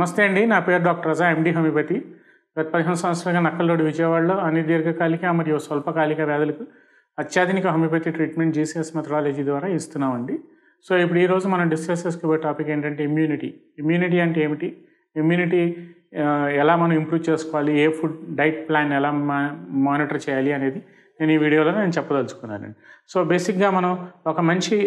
నమస్తే అండి నా పేరు డాక్టర్ రజా ఎండి హోమియోపతి. గత పదిహేను సంవత్సరాలుగా నక్కల్లోడి విజయవాడలో అన్ని దీర్ఘకాలిక మరియు స్వల్పకాలిక వ్యాధులకు అత్యాధునిక హోమియోపతి ట్రీట్మెంట్ జీసీఎస్ మెథడాలజీ ద్వారా ఇస్తున్నామండి. సో ఇప్పుడు ఈరోజు మనం డిస్కస్ చేసుకునే టాపిక్ ఏంటంటే ఇమ్యూనిటీ. ఇమ్యూనిటీ అంటే ఏమిటి? ఇమ్యూనిటీ ఎలా మనం ఇంప్రూవ్ చేసుకోవాలి? ఏ ఫుడ్ డైట్ ప్లాన్ ఎలా మా మానిటర్ చేయాలి అనేది నేను ఈ వీడియోలో నేను చెప్పదలుచుకున్నానండి సో బేసిక్గా మనం ఒక మనిషి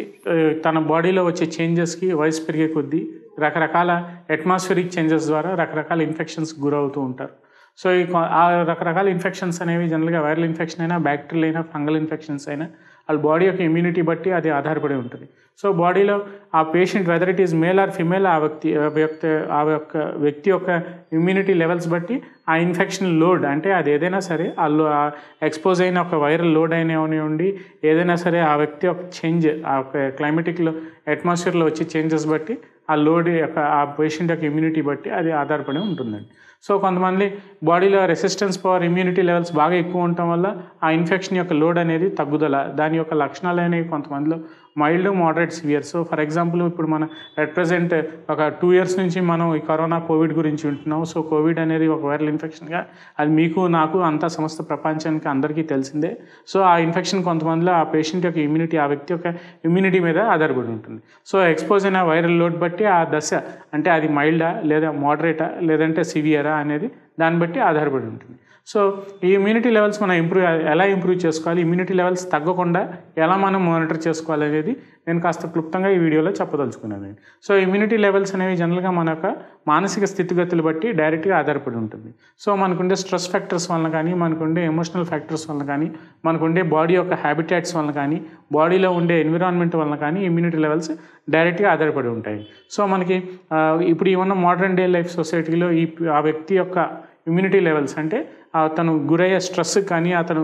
తన బాడీలో వచ్చే చేంజెస్కి వయసు పెరిగే కొద్దీ రకరకాల అట్మాస్ఫిరిక్ చేంజెస్ ద్వారా రకరకాల ఇన్ఫెక్షన్స్ గురవుతూ ఉంటారు. సో ఈ ఆ రకరకాల ఇన్ఫెక్షన్స్ అనేవి జనరల్గా వైరల్ ఇన్ఫెక్షన్ అయినా బ్యాక్టీరియల్ అయినా ఫంగల్ ఇన్ఫెక్షన్స్ అయినా వాళ్ళ బాడీ యొక్క ఇమ్యూనిటీ బట్టి అది ఆధారపడి ఉంటుంది. సో బాడీలో ఆ patient whether it is male or female ఆ వ్యక్తి ఆ వ్యక్తి ఆ యొక్క వ్యక్తి యొక్క ఇమ్యూనిటీ లెవెల్స్ బట్టి ఆ ఇన్ఫెక్షన్ లోడ్ అంటే అది ఏదైనా సరే ఆ ఎక్స్పోజ్ అయిన ఒక వైరల్ లోడ్ అయినవి ఏదైనా సరే ఆ వ్యక్తి యొక్క చేంజ్ ఆ యొక్క క్లైమేటిక్లో అట్మాస్ఫియర్లో వచ్చే చేంజెస్ బట్టి ఆ లోడ్ యొక్క ఆ పేషెంట్ యొక్క ఇమ్యూనిటీ బట్టి అది ఆధారపడి ఉంటుందండి. సో కొంతమంది బాడీలో రెసిస్టెన్స్ పవర్ ఇమ్యూనిటీ లెవెల్స్ బాగా ఎక్కువ ఉండటం వల్ల ఆ ఇన్ఫెక్షన్ యొక్క లోడ్ అనేది తగ్గుదల. దాని యొక్క లక్షణాలు అనేవి కొంతమందిలో mild moderate severe so for example ఇప్పుడు మన అట్ ప్రజెంట్ ఒక టూ ఇయర్స్ నుంచి మనం ఈ కరోనా కోవిడ్ గురించి వింటున్నాం సో కోవిడ్ అనేది ఒక వైరల్ ఇన్ఫెక్షన్గా అది మీకు నాకు అంతా సమస్త ప్రపంచానికి అందరికీ తెలిసిందే. సో ఆ ఇన్ఫెక్షన్ కొంతమందిలో ఆ పేషెంట్ యొక్క ఇమ్యూనిటీ ఆ వ్యక్తి యొక్క ఇమ్యూనిటీ మీద ఆధారపడి ఉంటుంది. సో ఎక్స్పోజ్ అయిన వైరల్ లోడ్ బట్టి ఆ దశ అంటే అది మైల్డా లేదా మోడరేటా లేదంటే సివియరా అనేది దాన్ని బట్టి ఆధారపడి ఉంటుంది. సో ఈ ఇమ్యూనిటీ లెవెల్స్ మనం ఇంప్రూవ్ ఎలా ఇంప్రూవ్ చేసుకోవాలి? ఇమ్యూనిటీ లెవెల్స్ తగ్గకుండా ఎలా మనం మానిటర్ చేసుకోవాలి అనేది నేను కాస్త క్లుప్తంగా ఈ వీడియోలో చెప్పదలుచుకున్నాను. సో ఇమ్యూనిటీ లెవెల్స్ అనేవి జనరల్గా మన యొక్క మానసిక స్థితిగతులు బట్టి డైరెక్ట్గా ఆధారపడి ఉంటుంది. సో మనకుండే స్ట్రెస్ ఫ్యాక్టర్స్ వలన కానీ మనకుండే ఎమోషనల్ ఫ్యాక్టర్స్ వలన కానీ మనకుండే బాడీ యొక్క హ్యాబిటాట్స్ వలన కానీ బాడీలో ఉండే ఎన్విరాన్మెంట్ వలన కానీ ఇమ్యూనిటీ లెవెల్స్ డైరెక్ట్గా ఆధారపడి ఉంటాయి. సో మనకి ఇప్పుడు ఈ ఉన్న మోడర్న్ డే లైఫ్ సొసైటీలో ఈ ఆ వ్యక్తి యొక్క ఇమ్యూనిటీ లెవెల్స్ అంటే అతను గురయ్యే స్ట్రెస్ కానీ అతను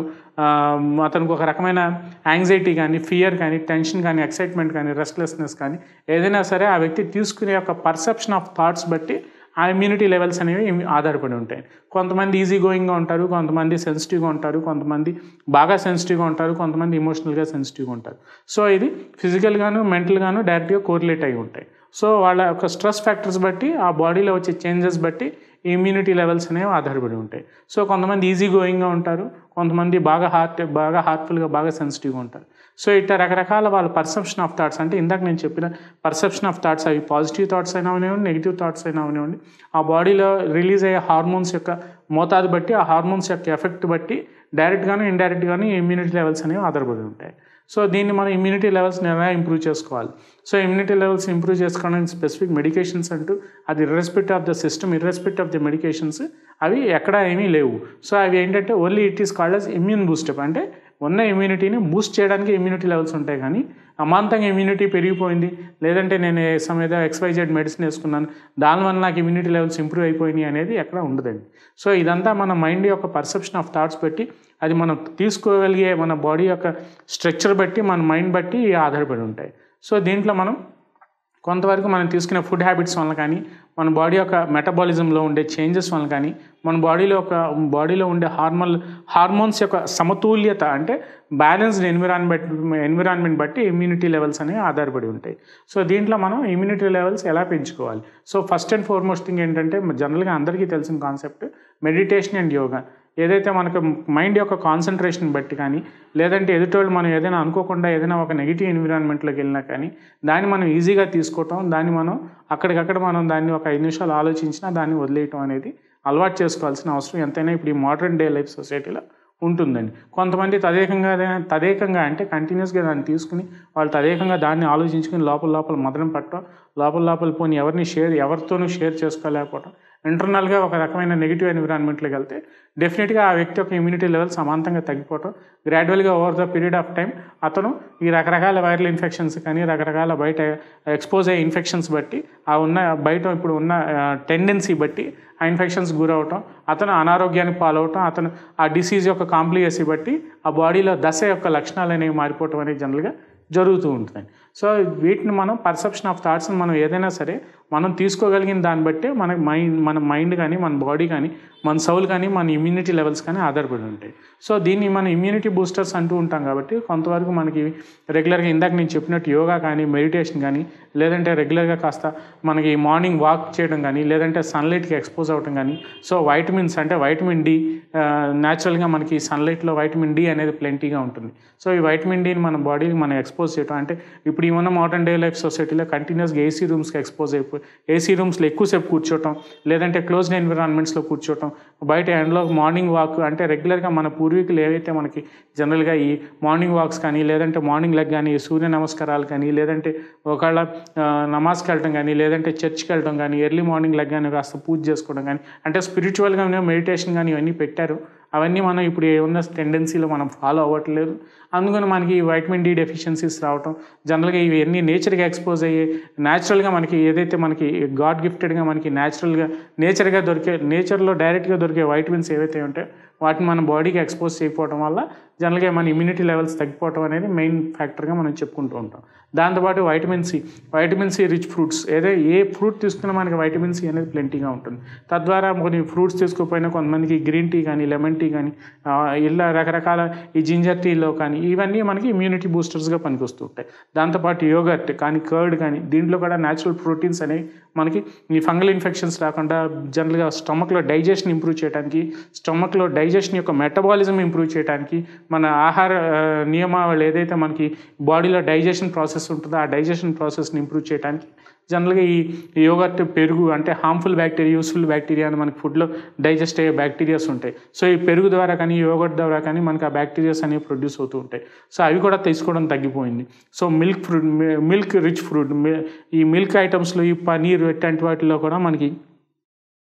అతనికి ఒక రకమైన యాంగ్జైటీ కానీ ఫియర్ కానీ టెన్షన్ కానీ ఎక్సైట్మెంట్ కానీ రెస్ట్లెస్నెస్ కానీ ఏదైనా సరే ఆ వ్యక్తి తీసుకునే యొక్క పర్సెప్షన్ ఆఫ్ థాట్స్ బట్టి ఆ ఇమ్యూనిటీ లెవెల్స్ అనేవి ఆధారపడి ఉంటాయి. కొంతమంది ఈజీ గోయింగ్గా ఉంటారు కొంతమంది సెన్సిటివ్గా ఉంటారు కొంతమంది బాగా సెన్సిటివ్గా ఉంటారు కొంతమంది ఇమోషనల్గా సెన్సిటివ్గా ఉంటారు. సో ఇది ఫిజికల్గాను మెంటల్గాను డైరెక్ట్గా కోరిలేట్ అయి ఉంటాయి. సో వాళ్ళ యొక్క స్ట్రెస్ ఫ్యాక్టర్స్ బట్టి ఆ బాడీలో వచ్చే చేంజెస్ బట్టి ఇమ్యూనిటీ లెవెల్స్ అనేవి ఆధారపడి ఉంటాయి. సో కొంతమంది ఈజీ గోయింగ్గా ఉంటారు కొంతమంది బాగా హార్ట్ బాగా హార్ట్ఫుల్గా బాగా సెన్సిటివ్గా ఉంటారు. సో ఇట్లా రకరకాల వాళ్ళ పర్సెప్షన్ ఆఫ్ థాట్స్ అంటే ఇందాక నేను చెప్పిన పర్సెప్షన్ ఆఫ్ థాట్స్ అవి పాజిటివ్ థాట్స్ అయినా అవనివ్వండి నెగిటివ్ థాట్స్ అయినా అవనివ్వండి ఆ బాడీలో రిలీజ్ అయ్యే హార్మోన్స్ యొక్క మోతాదు బట్టి ఆ హార్మోన్స్ యొక్క ఎఫెక్ట్ బట్టి డైరెక్ట్గాను ఇండైరెక్ట్గాను ఇమ్యూనిటీ లెవెల్స్ అనేవి ఆధారపడి ఉంటాయి. సో దీన్ని మనం ఇమ్యూనిటీ లెవెల్స్ని ఎలా ఇంప్రూవ్ చేసుకోవాలి? సో ఇమ్యూనిటీ లెవెల్స్ ఇంప్రూవ్ చేసుకోవడానికి స్పెసిఫిక్ మెడికేషన్స్ అంటూ అది irrespective of the system irrespective of the medications అవి ఎక్కడ ఏమీ లేవు. సో అవి ఏంటంటే only it is called as immune boost up అంటే ఉన్న ఇమ్యూనిటీని బూస్ట్ చేయడానికి ఇమ్యూనిటీ లెవెల్స్ ఉంటాయి కానీ అమాంతంగా ఇమ్యూనిటీ పెరిగిపోయింది. లేదంటే నేను సమ్ ఏదో ఎక్స్వైజెడ్ మెడిసిన్ వేసుకున్నాను దానివల్ల నాకు ఇమ్యూనిటీ లెవెల్స్ ఇంప్రూవ్ అయిపోయినాయి అనేది ఎక్కడ ఉండదండి. సో ఇదంతా మన మైండ్ యొక్క పర్సెప్షన్ ఆఫ్ థాట్స్ బట్టి అది మనం తీసుకోగలిగే మన బాడీ యొక్క స్ట్రక్చర్ బట్టి మన మైండ్ బట్టి ఆధారపడి ఉంటాయి. సో దీంట్లో మనం కొంతవరకు మనం తీసుకునే ఫుడ్ హ్యాబిట్స్ వల్ల కానీ మన బాడీ యొక్క మెటబాలిజంలో ఉండే చేంజెస్ వల్ల కానీ మన బాడీలో ఒక బాడీలో ఉండే హార్మోన్ హార్మోన్స్ యొక్క సమతుల్యత అంటే బ్యాలెన్స్డ్ ఎన్విరాన్మెంట్ ఎన్విరాన్మెంట్ బట్టి ఇమ్యూనిటీ లెవెల్స్ అనేవి ఆధారపడి ఉంటాయి. సో దీంట్లో మనం ఇమ్యూనిటీ లెవెల్స్ ఎలా పెంచుకోవాలి? So first and foremost thing ఏంటంటే జనరల్గా అందరికీ తెలిసిన కాన్సెప్ట్ మెడిటేషన్ అండ్ యోగా. ఏదైతే మనకు మైండ్ యొక్క కాన్సన్ట్రేషన్ బట్టి కానీ లేదంటే ఎదుటోళ్ళు మనం ఏదైనా అనుకోకుండా ఏదైనా ఒక నెగిటివ్ ఎన్విరాన్మెంట్లోకి వెళ్ళినా కానీ దాన్ని మనం ఈజీగా తీసుకోవటం దాన్ని మనం అక్కడికక్కడ మనం దాన్ని ఒక ఐదు నిమిషాలు ఆలోచించినా దాన్ని వదిలేయటం అనేది అలవాటు చేసుకోవాల్సిన అవసరం ఎంతైనా ఇప్పుడు ఈ మోడర్న్ డే లైఫ్ సొసైటీలో ఉంటుందండి. కొంతమంది తదేకంగా తదేకంగా అంటే కంటిన్యూస్గా దాన్ని తీసుకుని వాళ్ళు తదేకంగా దాన్ని ఆలోచించుకుని లోపల లోపల మదనం పట్టడం లోపల లోపల పోని ఎవరిని షేర్ ఎవరితోనూ షేర్ చేసుకోలేకపోవడం ఇంటర్నల్గా ఒక రకమైన నెగిటివ్ ఎన్విరాన్మెంట్లోకి వెళ్తే డెఫినెట్గా ఆ వ్యక్తి యొక్క ఇమ్యూనిటీ లెవెల్ సమాంతంగా తగ్గిపోవటం గ్రాడ్యువల్గా over the period of time అతను ఈ రకరకాల వైరల్ ఇన్ఫెక్షన్స్ కానీ రకరకాల బయట ఎక్స్పోజ్ అయ్యే ఇన్ఫెక్షన్స్ బట్టి ఆ ఉన్న బయట ఇప్పుడు ఉన్న టెండెన్సీ బట్టి ఆ ఇన్ఫెక్షన్స్ గురవటం అతను అనారోగ్యానికి పాలవటం అతను ఆ డిసీజ్ యొక్క కాంప్లికేసీ బట్టి ఆ బాడీలో దశ యొక్క లక్షణాలు అనేవి మారిపోవటం అనేది జనరల్గా జరుగుతూ ఉంటుంది సో వీటిని మనం పర్సెప్షన్ ఆఫ్ థాట్స్ని మనం ఏదైనా సరే మనం తీసుకోగలిగిన దాన్ని బట్టే మన మైండ్ మన మైండ్ కానీ మన బాడీ కానీ మన సౌల్ కానీ మన ఇమ్యూనిటీ లెవెల్స్ కానీ ఆధారపడి ఉంటాయి. సో దీన్ని మన ఇమ్యూనిటీ బూస్టర్స్ అంటూ ఉంటాం కాబట్టి కొంతవరకు మనకి రెగ్యులర్గా ఇందాక నేను చెప్పినట్టు యోగా కానీ మెడిటేషన్ కానీ లేదంటే రెగ్యులర్గా కాస్త మనకి మార్నింగ్ వాక్ చేయడం కానీ లేదంటే సన్లైట్కి ఎక్స్పోజ్ అవ్వడం కానీ సో వైటమిన్స్ అంటే వైటమిన్ డి న్యాచురల్గా మనకి సన్లైట్లో వైటమిన్ డి అనేది ప్లెంటీగా ఉంటుంది. సో ఈ వైటమిన్ డిని మన బాడీకి మనం ఎక్స్పోజ్ చేయడం అంటే ఇప్పుడు ఈ మోడర్న్ డే లైఫ్ సొసైటీలో కంటిన్యూస్గా ఏసీ రూమ్స్కి ఎక్స్పోజ్ అయిపోయి ఏసీ రూమ్స్లో ఎక్కువసేపు కూర్చోవటం లేదంటే క్లోజ్డ్ ఎన్విరాన్మెంట్స్లో కూర్చోవటం బయట ఎండ్లో మార్నింగ్ వాక్ అంటే రెగ్యులర్గా మన పూర్వీకులు ఏవైతే మనకి జనరల్గా ఈ మార్నింగ్ వాక్స్ కానీ లేదంటే మార్నింగ్ లెగ్ కానీ సూర్య నమస్కారాలు కానీ లేదంటే ఒకవేళ నమాజ్కి వెళ్ళడం కానీ లేదంటే చర్చ్కి వెళ్ళడం కానీ ఎర్లీ మార్నింగ్ లెగ్ కానీ కాస్త పూజ చేసుకోవడం కానీ అంటే స్పిరిచువల్గా మెడిటేషన్ కానీ ఇవన్నీ పెట్టారు. అవన్నీ మనం ఇప్పుడు ఉన్న టెండెన్సీలో మనం ఫాలో అవ్వట్లేదు. అందుకని మనకి ఈ వైటమిన్ డి డెఫిషియన్సీస్ రావటం జనరల్గా ఇవన్నీ నేచర్గా ఎక్స్పోజ్ అయ్యి న్యాచురల్గా మనకి ఏదైతే మనకి గాడ్ గిఫ్టెడ్గా మనకి న్యాచురల్గా నేచర్గా దొరికే నేచర్లో డైరెక్ట్గా దొరికే వైటమిన్స్ ఏవైతే ఉంటాయో వాటిని మన బాడీకి ఎక్స్పోజ్ చేయకపోవడం వల్ల జనరల్గా మన ఇమ్యూనిటీ లెవెల్స్ తగ్గిపోవడం అనేది మెయిన్ ఫ్యాక్టర్గా మనం చెప్పుకుంటూ ఉంటాం. దాంతోపాటు vitamin C vitamin C rich fruits ఏదో ఏ ఫ్రూట్ తీసుకున్నా మనకి వైటమిన్ సి అనేది ప్లెంటీగా ఉంటుంది. తద్వారా కొన్ని ఫ్రూట్స్ తీసుకోకపోయినా కొంతమందికి గ్రీన్ టీ కానీ లెమన్ టీ కానీ ఇలా రకరకాల ఈ జింజర్ టీలో కానీ ఇవన్నీ మనకి ఇమ్యూనిటీ బూస్టర్స్గా పనికొస్తూ ఉంటాయి. దాంతోపాటు యోగర్ట్ కానీ కర్డ్ కానీ దీంట్లో కూడా న్యాచురల్ ప్రోటీన్స్ అనేవి మనకి ఈ ఫంగల్ ఇన్ఫెక్షన్స్ రాకుండా జనరల్గా స్టమక్లో డైజెషన్ ఇంప్రూవ్ చేయడానికి స్టమక్లో డైజెషన్ యొక్క మెటబాలిజం ఇంప్రూవ్ చేయడానికి మన ఆహార నియమావళి ఏదైతే మనకి బాడీలో డైజెషన్ ప్రాసెస్ ఉంటుందో ఆ డైజెషన్ ప్రాసెస్ని ఇంప్రూవ్ చేయడానికి జనరల్గా ఈ యోగర్ట్ పెరుగు అంటే హార్మ్ఫుల్ బ్యాక్టీరియా యూస్ఫుల్ బ్యాక్టీరియా అని మనకి ఫుడ్లో డైజెస్ట్ అయ్యే బ్యాక్టీరియాస్ ఉంటాయి. సో ఈ పెరుగు ద్వారా కానీ యోగర్ట్ ద్వారా కానీ మనకి ఆ బ్యాక్టీరియాస్ అనేవి ప్రొడ్యూస్ అవుతూ ఉంటాయి. సో అవి కూడా తీసుకోవడం తగ్గిపోయింది. So milk fruit milk rich fruit ఈ మిల్క్ ఐటమ్స్లో ఈ పనీర్ ఇట్లాంటి వాటిలో కూడా మనకి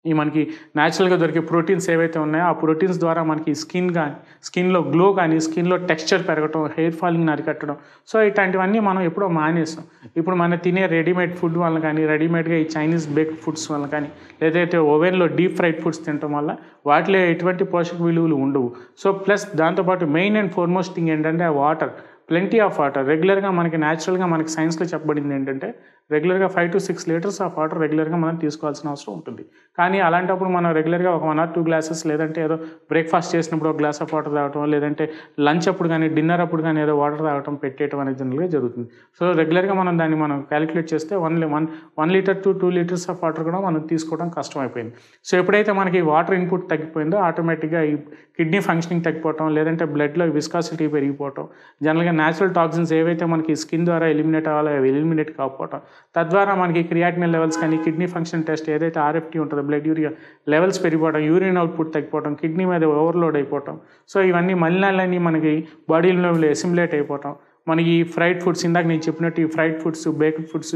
ఈ మనకి న్యాచురల్గా దొరికే ప్రోటీన్స్ ఏవైతే ఉన్నాయో ఆ ప్రోటీన్స్ ద్వారా మనకి స్కిన్ కానీ స్కిన్లో గ్లో కానీ స్కిన్లో టెక్స్చర్ పెరగటం హెయిర్ ఫాలింగ్ అరికట్టడం. సో ఇట్లాంటివన్నీ మనం ఎప్పుడో మానేస్తాం. ఇప్పుడు మనం తినే రెడీమేడ్ ఫుడ్ వల్ల కానీ రెడీమేడ్గా ఈ చైనీస్ బేక్డ్ ఫుడ్స్ వల్ల కానీ లేదైతే ఓవెన్లో డీప్ ఫ్రైడ్ ఫుడ్స్ తినటం వల్ల వాటిలో ఎటువంటి పోషక విలువలు ఉండవు. సో ప్లస్ దాంతోపాటు మెయిన్ అండ్ ఫోర్మోస్ట్ థింగ్ ఏంటంటే వాటర్ ప్లెంటీ ఆఫ్ వాటర్ రెగ్యులర్గా మనకి న్యాచురల్గా మనకి సైన్స్లో చెప్పబడింది ఏంటంటే రెగ్యులర్గా five to six litres of water రెగ్యులర్గా మనం తీసుకోవాల్సిన అవసరం ఉంటుంది. కానీ అలాంటప్పుడు మనం రెగ్యులర్గా ఒక వన్ ఆర్ టూ గ్లాసెస్ లేదంటే ఏదో బ్రేక్ఫాస్ట్ చేసినప్పుడు ఒక గ్లాస్ ఆఫ్ వాటర్ తాగటం లేదంటే లంచ్ అప్పుడు కానీ డిన్నర్ అప్పుడు కానీ ఏదో వాటర్ తాగటం పెట్టేయటం అనేది జనరల్గా జరుగుతుంది. సో రెగ్యులర్గా మనం దాన్ని మనం క్యాలిక్యులేట్ చేస్తే one one one litre to two litres of water కూడా మనం తీసుకోవడం కష్టం అయిపోయింది సో ఎప్పుడైతే మనకి వాటర్ ఇన్పుట్ తగ్గిపోయిందో ఆటోమేటిక్గా ఈ కిడ్నీ ఫంక్షనింగ్ తగ్గిపోవటం లేదంటే బ్లడ్లో విస్కాసిటీ పెరిగిపోవటం జనరల్గా న్యాచురల్ టాక్సిన్స్ ఏవైతే మనకి స్కిన్ ద్వారా ఎలిమినేట్ అవ్వాలో అవి ఎలిమినేట్ కాకపోవటం. తద్వారా మనకి క్రియాటిన్ లెవెల్స్ కానీ కిడ్నీ ఫంక్షన్ టెస్ట్ ఏదైతే ఆర్ఎఫ్టీ ఉంటుందో బ్లడ్ యూరియా లెవెల్స్ పెరిగిపోవడం యూరిన్ అవుట్పుట్ తగ్గిపోవడం కిడ్నీ మీద ఓవర్లోడ్ అయిపోవటం. సో ఇవన్నీ మలినాలన్నీ మనకి బాడీలో ఎసిమ్యులేట్ అయిపోవటం. మనకి ఈ ఫ్రైడ్ ఫుడ్స్ ఇందాక నేను చెప్పినట్టు ఈ fried foods baked foods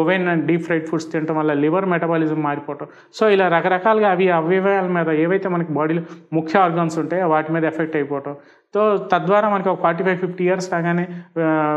oven and deep fried foods తినడం వల్ల లివర్ మెటబాలిజం మారిపోవటం. సో ఇలా రకరకాలుగా అవి అవయవాల మీద ఏవైతే మనకి బాడీలో ముఖ్య ఆర్గాన్స్ ఉంటాయో వాటి మీద ఎఫెక్ట్ అయిపోవటం. సో తద్వారా మనకి ఒక ఫార్టీ ఫైవ్ ఫిఫ్టీ ఇయర్స్ రాగానే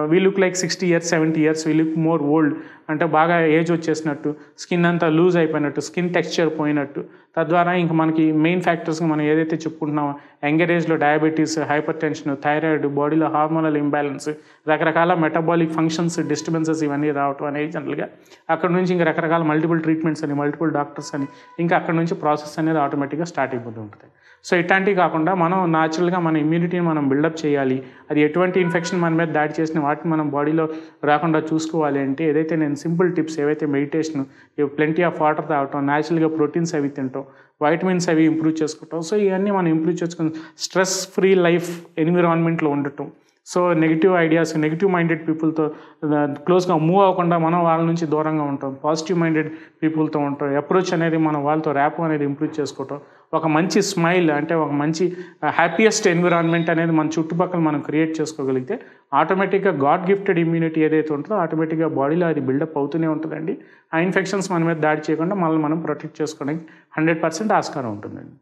we look like sixty years seventy years we look more old అంటే బాగా ఏజ్ వచ్చేసినట్టు స్కిన్ అంతా లూజ్ అయిపోయినట్టు స్కిన్ టెక్స్చర్ పోయినట్టు. తద్వారా ఇంకా మనకి మెయిన్ ఫ్యాక్టర్స్గా మనం ఏదైతే చెప్పుకుంటున్నామో యంగర్ ఏజ్లో డయాబెటీస్ హైపర్ టెన్షన్ థైరాయిడ్ బాడీలో హార్మోనల్ ఇంబ్యాలెన్స్ రకరకాల మెటబాలిక్ ఫంక్షన్స్ డిస్టర్బెన్సెస్ ఇవన్నీ రావటం అనేది జనరల్గా అక్కడ నుంచి ఇంకా రకరకాల మల్టిపుల్ ట్రీట్మెంట్స్ అని మల్టిపుల్ డాక్టర్స్ అని ఇంకా అక్కడ నుంచి ప్రాసెస్ అనేది ఆటోమేటిక్గా స్టార్ట్ అయిపోతూ ఉంటుంది. సో ఇట్లాంటివి కాకుండా మనం న్యాచురల్గా మన ఇమ్యూనిటీని మనం బిల్డప్ చేయాలి. అది ఎటువంటి ఇన్ఫెక్షన్ మన మీద దాడి చేసిన వాటిని మనం బాడీలో రాకుండా చూసుకోవాలి అంటే ఏదైతే నేను సింపుల్ టిప్స్ ఏవైతే మెడిటేషన్ ప్లెంటీ ఆఫ్ వాటర్ తాగటం న్యాచురల్గా ప్రోటీన్స్ అవి తింటాం వైటమిన్స్ అవి ఇంప్రూవ్ చేసుకుంటాం. సో ఇవన్నీ మనం ఇంప్రూవ్ చేసుకుని స్ట్రెస్ ఫ్రీ లైఫ్ ఎన్విరాన్మెంట్లో ఉండటం. So negative ideas negative minded పీపుల్తో క్లోజ్గా మూవ్ అవ్వకుండా మనం వాళ్ళ నుంచి దూరంగా ఉంటాం. పాజిటివ్ మైండెడ్ పీపుల్తో ఉంటాం. అప్రోచ్ అనేది మనం వాళ్ళతో ర్యాప్ అనేది ఇంప్రూవ్ చేసుకోవటం. ఒక మంచి స్మైల్ అంటే ఒక మంచి హ్యాపీయెస్ట్ ఎన్విరాన్మెంట్ అనేది మన చుట్టుపక్కల మనం క్రియేట్ చేసుకోగలిగితే ఆటోమేటిక్గా గాడ్ గిఫ్టెడ్ ఇమ్యూనిటీ ఏదైతే ఉంటుందో ఆటోమేటిక్గా బాడీలో అది బిల్డప్ అవుతూనే ఉంటుందండి. ఆ ఇన్ఫెక్షన్స్ మన మీద దాడి చేయకుండా మనల్ని మనం ప్రొటెక్ట్ చేసుకోవడానికి హండ్రెడ్ పర్సెంట్ ఆస్కారం ఉంటుందండి.